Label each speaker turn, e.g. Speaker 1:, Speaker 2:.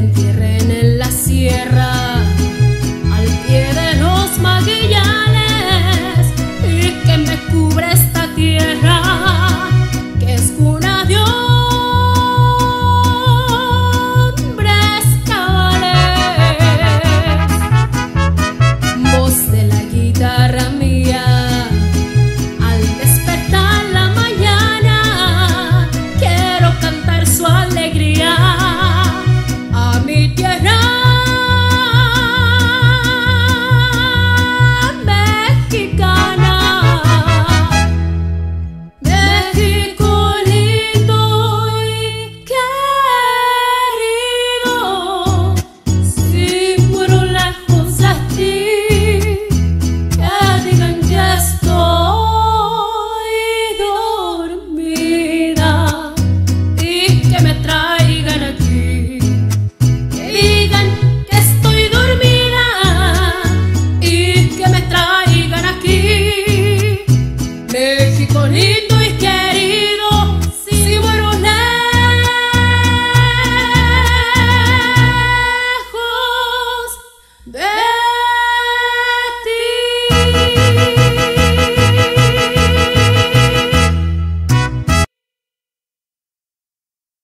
Speaker 1: entierren en la sierra, al pie de los maguillales, y que me cubra esta tierra, que es cuna de hombres cabales. Voz de la guitarra.